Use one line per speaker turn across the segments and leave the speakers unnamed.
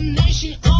nation. nation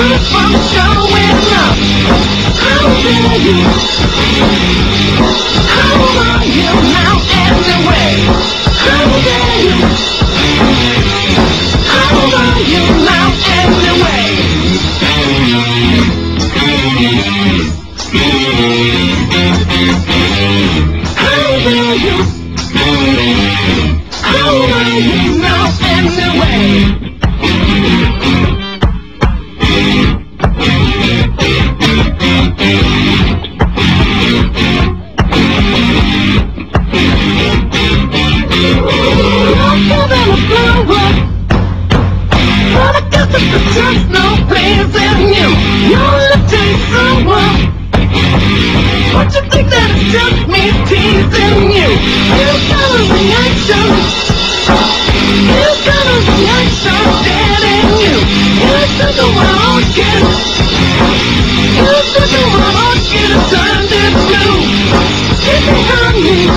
from showing up. How dare you? How that me teasing you. You got a reaction. You got a reaction dead you. You took a wild skin. You took a wild skin and turned it blue. Get behind me.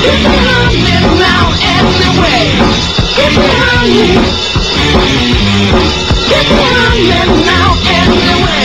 Get behind me now anyway. Get behind me. Get behind me now anyway.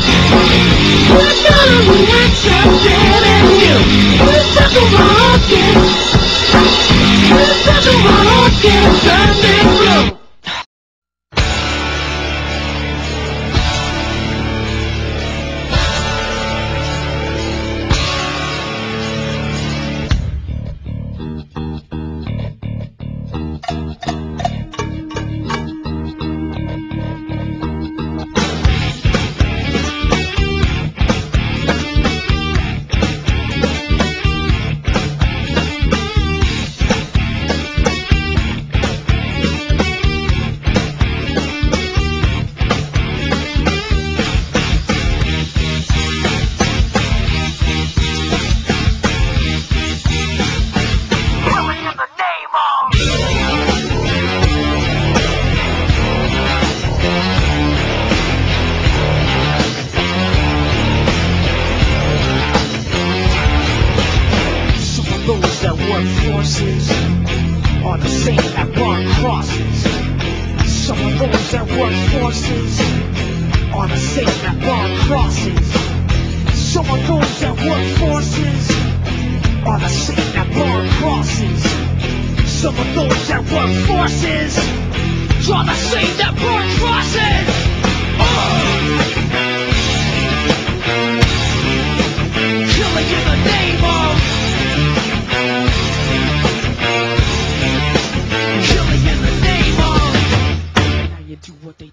Mm-hmm. Of those that work forces are the same that burn crosses. Some of those that work forces are the same that burn crosses. Some of those that work forces are the same that burn crosses. Killing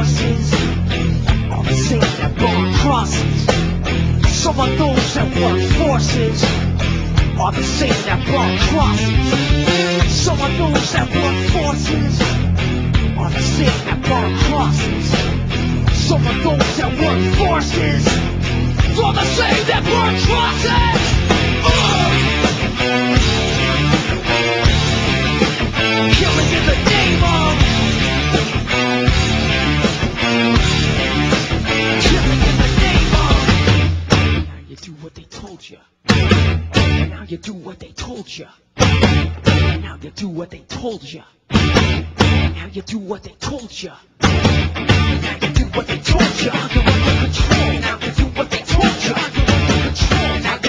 Forces are the same that burn crosses. Some of those that work forces are the same that burn crosses. Some of those that work forces are the same that burn crosses. Some of those that work forces what they told you. Now you do what they told you. Now you do what they told you. Now you do what they told you. Now you do what they told you. You're under control. Now